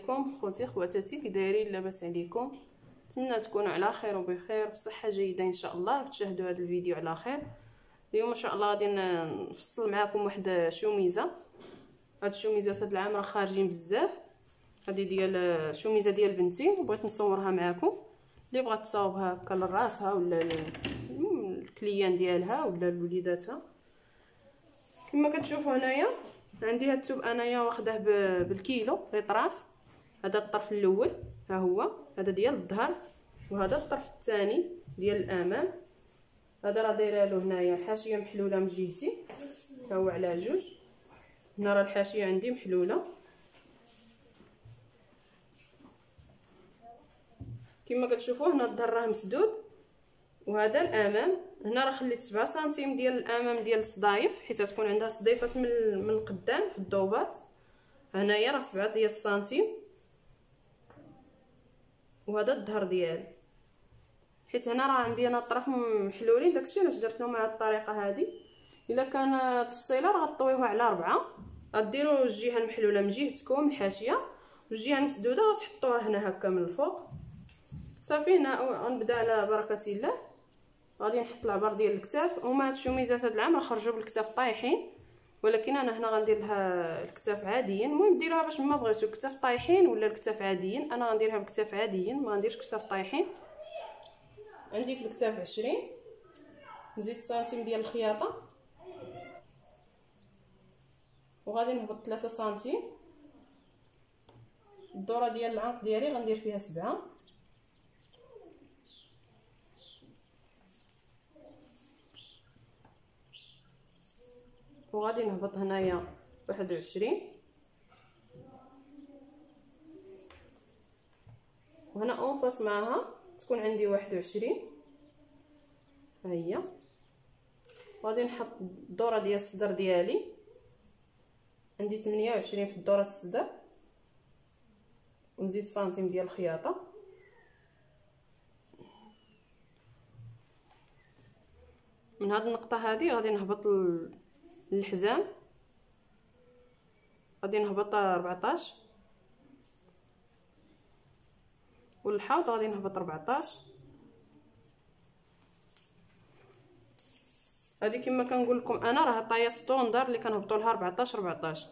عليكم خوتي خواتاتي كي دايرين لاباس عليكم. نتمنى تكونوا على خير وبخير بصحة جيدة إن شاء الله. تشاهدوا هذا الفيديو على خير. اليوم إن شاء الله غادي نفصل معكم واحد شوميزة. هاد الشوميزات هاد العام راه خارجين بزاف. هادي ديال شوميزة ديال بنتي بغيت نصورها معكم اللي بغات تصاوبها هكا لراسها ولا الكليان ديالها ولا لوليداتها. كما كتشوفوا هنايا عندي هاد الثوب أنايا واخداه بالكيلو الاطراف هذا الطرف الأول ها هو. هذا ديال الظهر وهذا الطرف الثاني ديال الأمام. هذا راه دايره له هنايا الحاشية محلولة من جهتي. ها هو على جوج. هنا راه الحاشية عندي محلولة. كما كتشوفوا هنا الظهر راه مسدود. وهذا الأمام. هنا راه خليت 7 سنتيم ديال الأمام ديال الصدايف حيت تكون عندها صديفات من من القدام في الدوبات هنايا راه 7 ديال السنتيم. وهذا الظهر ديالي. حيت هنا راه عندي أنا الطرف محلولين داكشي علاش درت لهم على الطريقة هذه إلا كان تفصيلة راه غطويوها على أربعة. غديروا الجهة المحلولة من جهتكم الحاشية والجهة المسدودة غتحطوها هنا هكا من الفوق. صافي هنا غنبدأ على بركة الله. غادي نحط العبر ديال الكتاف. هما هاد الشوميزات هاد العام راه خرجوا بالكتاف طايحين. ولكن أنا هنا غندير لها الكتاف عاديين المهم ديروها باش ما بغيتو الكتاف طايحين ولا الكتاف عاديين أنا غنديرها بالكتاف عاديين ما غنديرش كتاف طايحين. عندي في الكتاف عشرين. نزيد سنتيم ديال الخياطة. وغادي نهبط ثلاثة سنتيم. الدورة ديال العنق ديالي غندير فيها سبعة. وغادي نهبط هنايا واحد وعشرين. وهنا اونفاس معاها تكون عندي واحد وعشرين. هي. غادي نحط الدوره ديال الصدر ديالي. عندي تمنية وعشرين في الدوره الصدر. ونزيد سنتيم ديال الخياطة. من هاد النقطة هذه غادي نهبط الحزام. غادي نهبط 14 والحوض غادي نهبط 14 هذه كما كنقول لكم أنا راه طايه ستوندر اللي كنهبطوا لها 14 14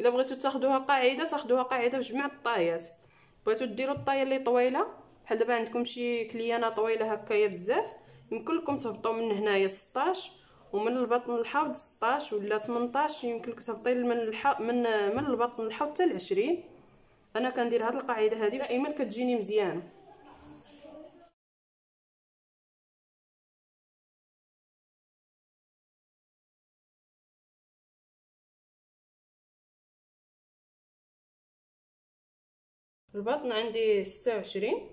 إلا بغيتو تاخذوها قاعدة تاخذوها قاعدة بجميع الطايات. بغيتو ديروا الطاية اللي طويلة. بحال دابا عندكم شي كليانة طويلة هكايا بزاف. يمكن لكم تهبطوا من هنايا 16 ومن البطن الحوض 16 ولا 18 يمكن لك تهبطي من الحوض من من البطن الحوض حتى ل 20 أنا كندير هذه القاعدة هذه دائما كتجيني مزيانه البطن عندي 26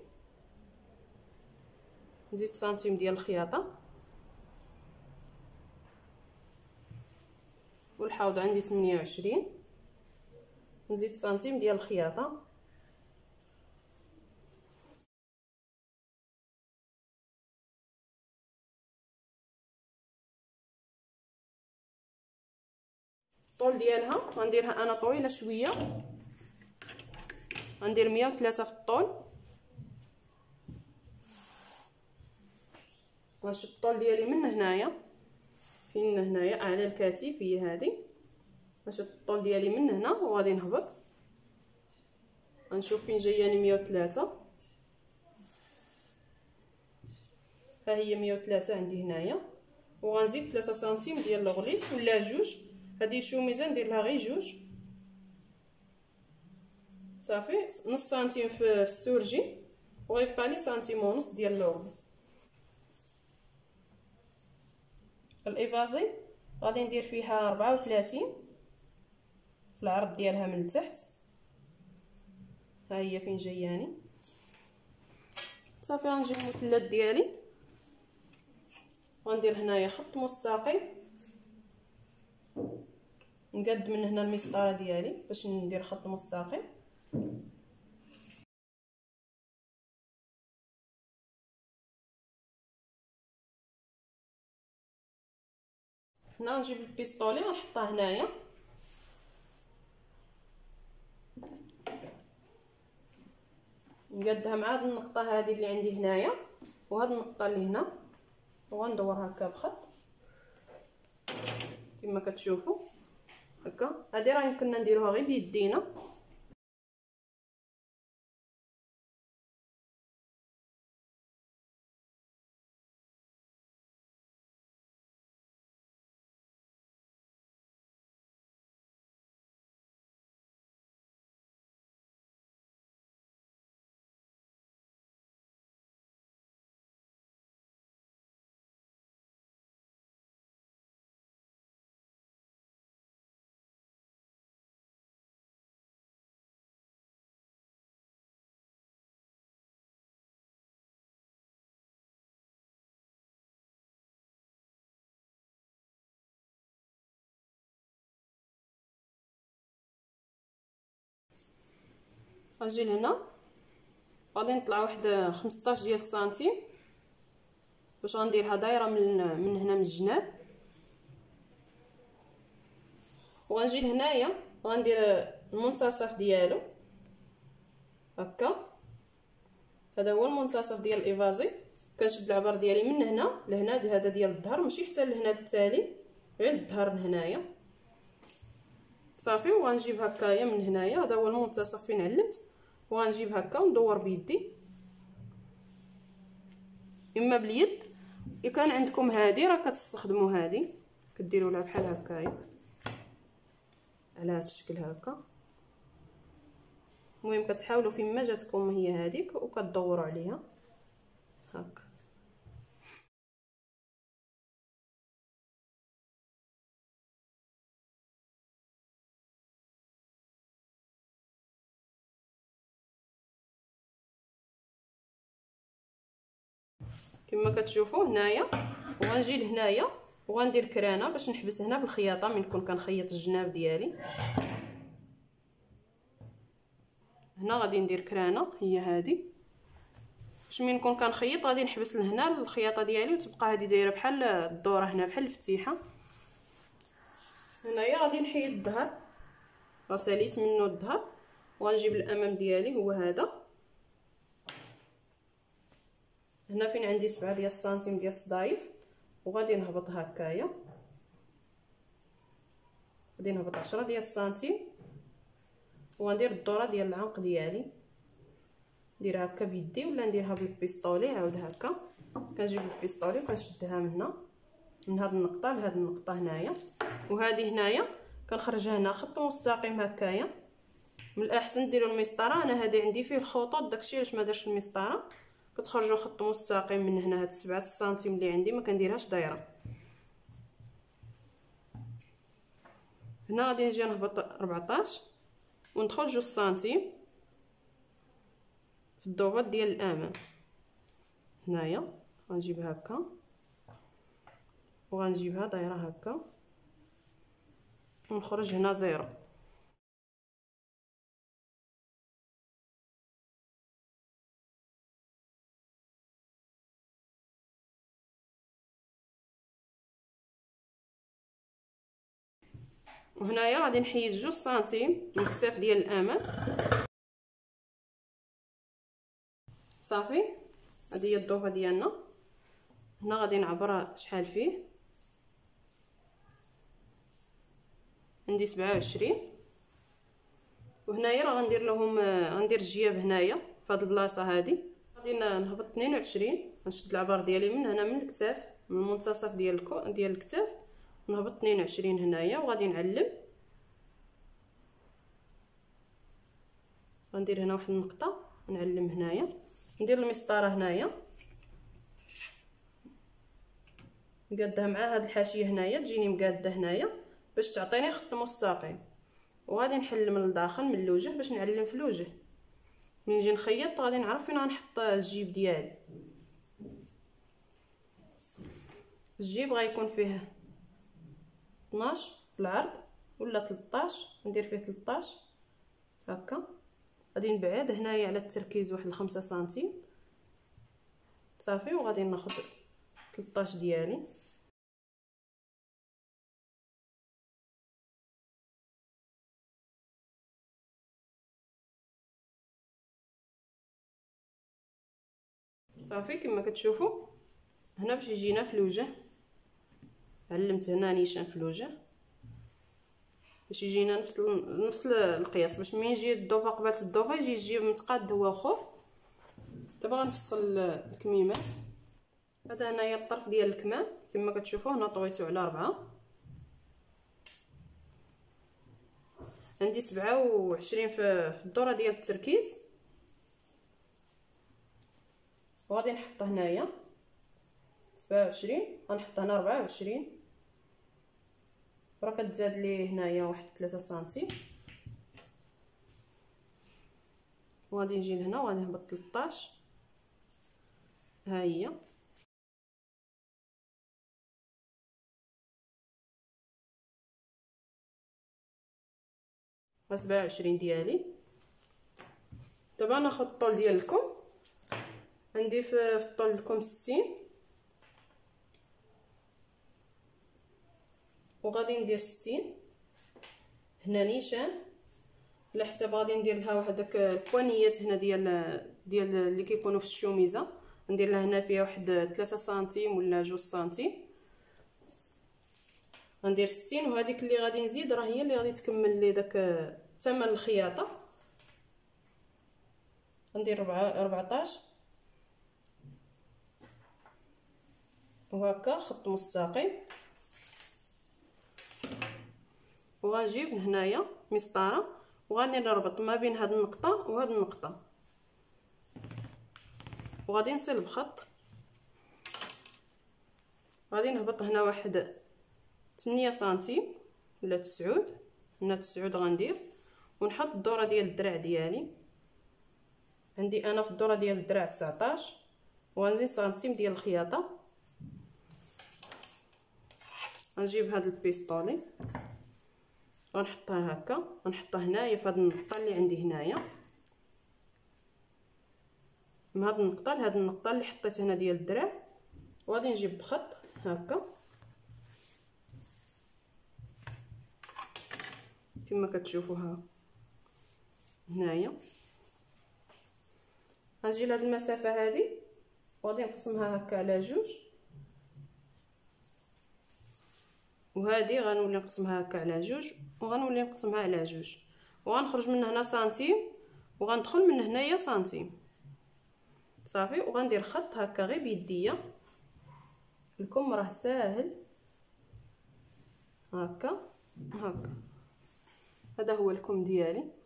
نزيد سنتيم ديال الخياطة. والحوض عندي 28 نزيد سنتيم ديال الخياطة. الطول ديالها غنديرها أنا طويلة شوية. غندير 103 في الطول. غنشد الطول ديالي من هنايا؟ فين هنايا على الكتف هي هذه. نشد الطول ديالي من هنا وغادي نهبط. غنشوف فين جاياني 103 ها هي 103 عندي هنايا. وغنزيد 3 سنتيم ديال الغليظ ولا جوج. هذه شوميزه ندير لها غير جوج. صافي نص سنتيم في ال surjet وغيبقى لي سنتيم ونص ديال ال ourlet ال évasé. غادي ندير فيها 34 في العرض ديالها من التحت. ها هي فين جاياني؟ صافي غنجيب المثلث ديالي. وغندير هنايا خط مستقيم. نقاد من هنا المسطرة ديالي باش ندير خط مستقيم. هنا نجيب البيستولي ونحطها هنايا. نقادها مع هاد النقطة هذه اللي عندي هنايا وهاد النقطة اللي هنا. وغندور هكا بخط. كما كتشوفوا. هكا. هادي راه يمكننا نديروها غير بيدينا. غنجي لهنا غادي نطلع واحد 15 ديال السنتيم باش غنديرها دايرة من من هنا من الجناب. وغنجي لهنايا غندير المنتصف ديالو. هكا. هذا هو المنتصف ديال الايفازي كنشد العبر ديالي من هنا لهنا هذا ديال الظهر ماشي حتى لهنا التالي غير الظهر لهنايا. صافي وغنجيب هكايا من هنايا. هذا هو المنتصف فين علمت وغنجيب هكا وندور بيدي. إما باليد. الا كان عندكم هذه راه كتستخدموا هذه. كديروا لها بحال هكايا على هذا الشكل هكا. المهم كتحاولوا فيما جاتكم هي هذيك وكتدوروا عليها. هكا. كما كتشوفوا هنايا وغنجي لهنايا وغندير كرانة باش نحبس هنا بالخياطة من كون كنخيط الجناب ديالي. هنا غادي ندير كرانة هي هذه باش من نكون كنخيط غادي نحبس لهنا الخياطة ديالي وتبقى هذه دايرة بحال الدورة هنا بحال الفتيحة. هنايا غادي نحيد الظهر. غساليت منه الظهر. وغنجيب الأمام ديالي هو هذا. هنا فين عندي سبعة ديال السنتيم ديال الصدايف وغادي نهبط هكايا. غادي نهبط عشرة ديال السنتيم وغندير الدورة ديال العنق ديالي. نديرها هكا بيدي ولا نديرها بال pistolet؟ عاود هكا. كنجيب ال pistolet وكنشدها من هنا من هاد النقطة لهاد النقطة هنايا. وهذه هنايا كنخرجها هنا خط مستقيم هكايا. من الأحسن ديروا المسطرة أنا هذه عندي فيه الخطوط داكشي علاش ما المسطرة. كتخرجوا خط مستقيم من هنا هاد 7 سنتيم اللي عندي ما كنديرهاش دايرة. هنا غادي نجي نهبط 14 وندخل جوج سنتيم في الدوفات ديال الأمام. هنايا غنجيب هكا وغنجيبها دايرة هكا ونخرج هنا زيرو. وهنايا غادي نحيد جوج سنتيم من الكتاف ديال الامام صافي. هذه هي الضوفة ديالنا. هنا غادي نعبر شحال فيه. عندي سبعة وعشرين. وهنايا راه غندير لهم غندير الجياب هنايا في البلاصة هادي. غادي نهبط 22 غنشد العبار ديالي من هنا من الكتاف من المنتصف ديال الكو ديال الكتاف. نهبط 22 هنايا وغادي نعلم. غندير هنا واحد النقطة ونعلم هنايا. ندير المسطرة هنايا. نقادها مع هاد الحاشية هنايا تجيني مقادة هنايا باش تعطيني خط مستقيم وغادي نحل من الداخل من الوجه باش نعلم في الوجه. من نجي نخيط غادي نعرف فين غنحط الجيب ديالي. الجيب غيكون فيه 12 في العرض ولا 13 ندير فيه 13 هكا. غادي نبعد هنايا على التركيز واحد الخمسة سنتيم. صافي وغادي ناخد 13 ديالي. صافي كما كتشوفوا هنا باش يجينا في الوجه. علمت هنا نيشان في الوجه باش يجينا نفس نفس القياس. باش ملي يجي الضوفه قبل الضوفه يجي يجي متقاد هو اخر دابا غنفصل الكميمات. هذا هنايا الطرف ديال الكمام. كما كتشوفوا هنا طويتو على ربعة عندي سبعة وعشرين في الدورة ديال التركيز. وغادي نحط هنايا. سبعة وعشرين. غنحط هنا ربعة وعشرين. راه كتزاد لي هنايا واحد ثلاثة سنتي. وغادي نجي لهنا وغادي نهبط 13 ها هي. سبعة وعشرين ديالي. دابا ناخد الطول ديال الكم عندي في الطول الكم ستين. وغادي ندير ستين. هنا نيشان. على حساب غادي ندير لها واحد داك البوانيات هنا ديال ديال اللي كيكونوا في الشوميزة. ندير لها هنا فيها واحد 3 سنتيم ولا 2 سنتيم. غندير 60 وهذيك اللي غادي نزيد راه هي اللي غادي تكمل لي داك ثمن الخياطة. غندير 14 وهكا خط مستقيم. وغنجيب هنايا مسطرة. وغادي نربط ما بين هاد النقطة وهاد النقطة. وغادي نصل بخط. غادي نهبط هنا واحد 8 سنتيم ولا تسعود. هنا تسعود غندير. ونحط الدورة ديال الدرع ديالي. عندي أنا في الدورة ديال الدرع 19 وغنزيد سنتيم ديال الخياطة. غنجيب هاد البيستولي. غنحطها هكا غنحطها هنايا في هاد النقطة اللي عندي هنايا. من هاد النقطة لهاد النقطة اللي حطيت هنا ديال الدرع. وغادي نجيب بخط هكا. كما كتشوفوها هنايا. غنجي لهاد المسافة هادي وغادي نقسمها هكا على جوج. وهذه غنولي نقسمها هكا على جوج وغنولي نقسمها على جوج. وغنخرج من هنا سنتيم وغندخل من هنايا سنتيم. صافي وغندير خط هكا غير بيديا. لكم راه ساهل. هكا هكا. هذا هو الكم ديالي.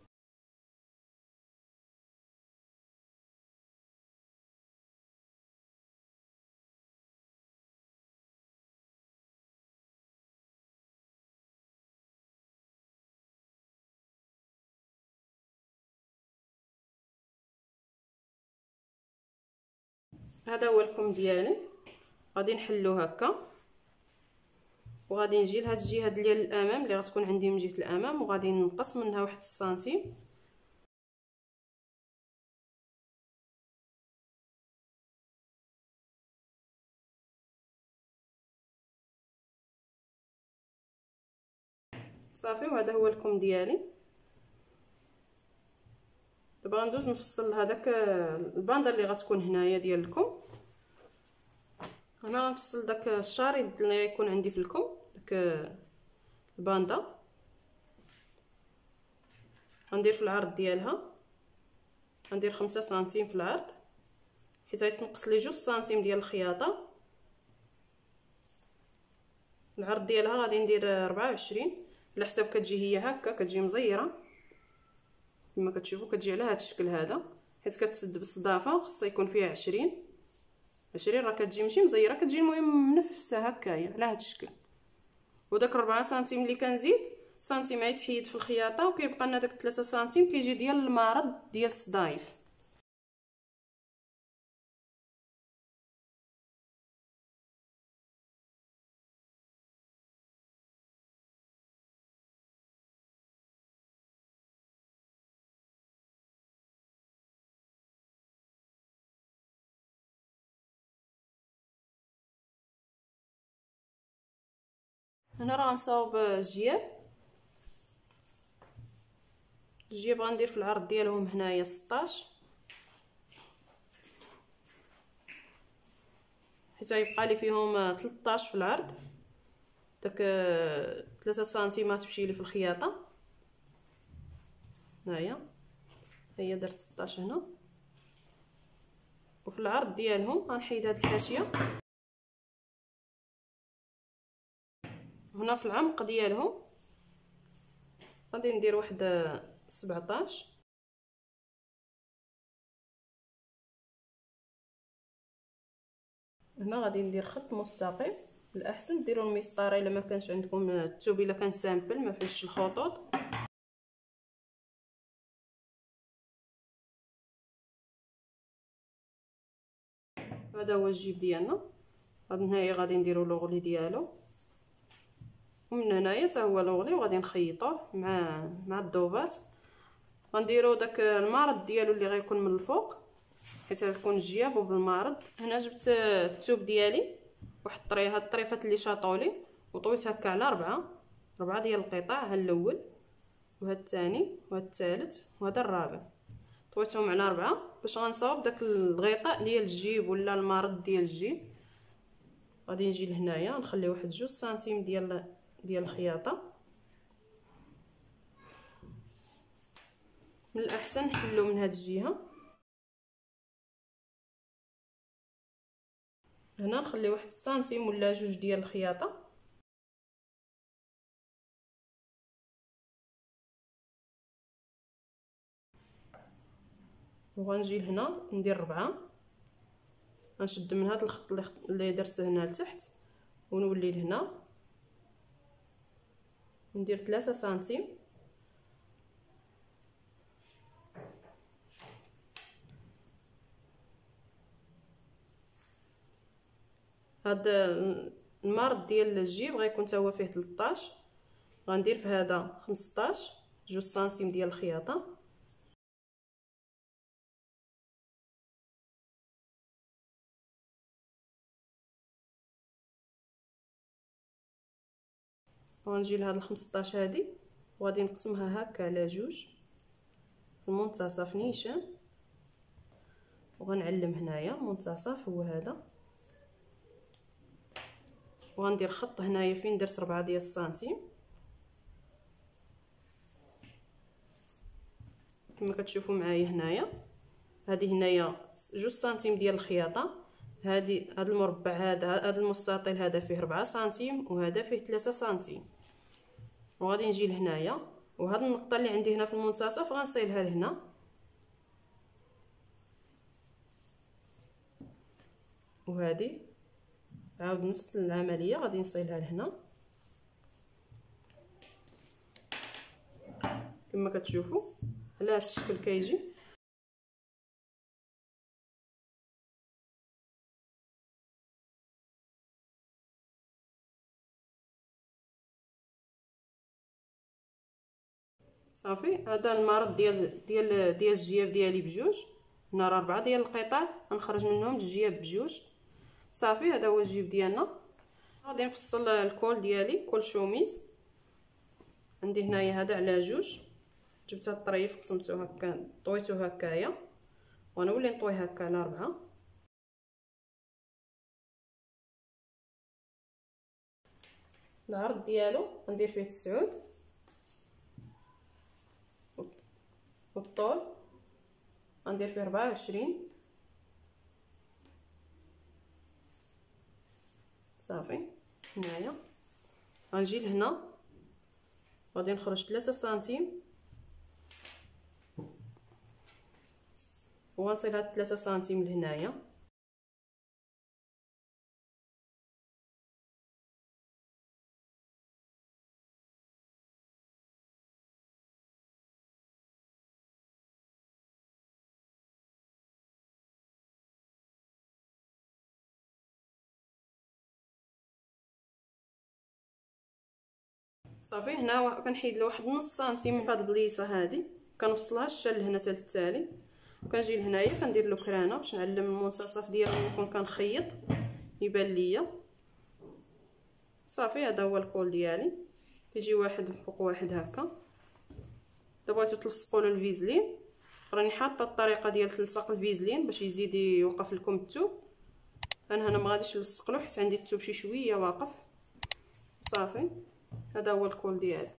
هذا هو الكم ديالي غادي نحلو هكا. وغادي نجي لهاد الجهة ديال الأمام اللي غتكون عندي من جهة الأمام وغادي نقص منها واحد السنتيم. صافي وهذا هو الكم ديالي. دابا غندوز نفصل هذاك الباندا اللي غتكون هنايا ديال الكم هنا غنفصل داك الشريط اللي غيكون عندي في الكم داك الباندا غندير في العرض ديالها. غندير خمسة سنتيم في العرض حيت غيتنقص لي جوج سنتيم ديال الخياطة. العرض ديالها غادي ندير ربعة وعشرين. على حساب كتجي هي هكا كتجي مزيرة. كما كتشوفوا كتجي على هذا الشكل هذا. حيت كتسد بالصدافه خصها يكون فيها عشرين. عشرين راه كتجي ماشي مزيره كتجي المهم منفسة هكايا على هذا الشكل. وداك 4 سنتيم اللي كنزيد سنتيم يتحيد في الخياطة وكيبقى لنا داك 3 سنتيم كيجي ديال المعرض ديال الصدايف. هنا راه غنصاوب الجياب الجياب غندير في العرض ديالهم هنايا 16 حيت غيبقى لي فيهم 13 في العرض داك 3 سنتيمات تمشي لي في الخياطه هنايا هي درت 16 هنا وفي العرض ديالهم غنحيد هاد الحاشيه هنا في العمق ديالهم. غادي ندير واحد 17 هنا غادي ندير خط مستقيم. الأحسن ديروا المسطرة إلا ما كانش عندكم الثوب إلا كان سامبل ما فيهش الخطوط. هذا هو الجيب ديالنا. هاد النهايه غادي نديرو لوغلي ديالو. ومن هنايا حتى هو لوغلي وغادي نخيطوه مع مع الدوبات. غنديرو داك المارد ديالو اللي غيكون من الفوق حيت غتكون جياب بالمارد هنا جبت الثوب ديالي واحد هاد الطريفات اللي شاطولي وطويت هكا على ربعة. ربعة ديال القطع ها الأول وهاد الثاني وهاد الثالث وهذا الرابع. طويتهم على ربعة. باش غنصاوب داك الغطاء ديال الجيب ولا المارد ديال الجيب غادي نجي لهنايا نخلي واحد جوج سنتيم ديال ديال الخياطة. من الأحسن نحلو من هاد الجهة. هنا نخلي واحد سنتيم ولا جوج ديال الخياطة. وغنجي لهنا ندير ربعة. غنشد من هذا الخط اللي درته هنا لتحت ونولي لهنا. وندير ثلاثة سنتيم هاد المارد ديال الجيب غيكون حتى هو فيه 13 غندير في هذا 15 جوج سنتيم ديال الخياطه وغنجي لهاد الخمسطاش هادي وغادي نقسمها هكا على جوج. في المنتصف نيشان. وغنعلم هنايا المنتصف هو هذا. وغندير خط هنايا فين درت ربعة ديال السنتيم. كما كتشوفوا معايا هنايا. هذه هنايا جوج سنتيم ديال الخياطة. هذه هذا المربع هذا هذا المستطيل هذا فيه 4 سنتيم وهذا فيه 3 سنتيم. وغادي نجي لهنايا وهاد النقطة اللي عندي هنا في المنتصف غنصيلها لهنا. وهذه عاود نفس العملية غادي نصيلها لهنا. كما كتشوفوا على هذا الشكل كيجي. صافي. هذا المرض ديال ديال ديال الجياب ديالي بجوج. هنا راه ربعه ديال القطع غنخرج منهم الجياب بجوج. صافي هذا هو الجيب ديالنا. غادي نفصل الكول ديالي كول شوميز. عندي هنايا هذا على جوج. جبت هاد الطريف قسمته هكا طويته هكايا. ونولي نطوي هكا على ربعه العرض ديالو ندير فيه تسعود. والطول غندير فيه ربعة وعشرين. صافي. هنايا. غنجي لهنا غادي نخرج ثلاثة سنتيم. وغنصيب هاد ثلاثة سنتيم لهنايا. صافي. هنا كنحيد له واحد نص سنتيم من هاد البليصة هادي. كنوصلها حتى لهنا حتى للتالي. وكنجي لهنايا كندير له cran باش نعلم المنتصف ديالو نكون كنخيط. يبان ليا. صافي هذا هو ال col ديالي. كيجي واحد فوق واحد هكا. الا بغيتو تلصقوا له ال vlieseline. راني حاطة الطريقة ديال تلصق ال vlieseline باش يزيد يوقف لكم الثوب أنا هنا ما غاديش نلصقلو حيت عندي الثوب شي شوية واقف. صافي. هذا هو الكول ديالي.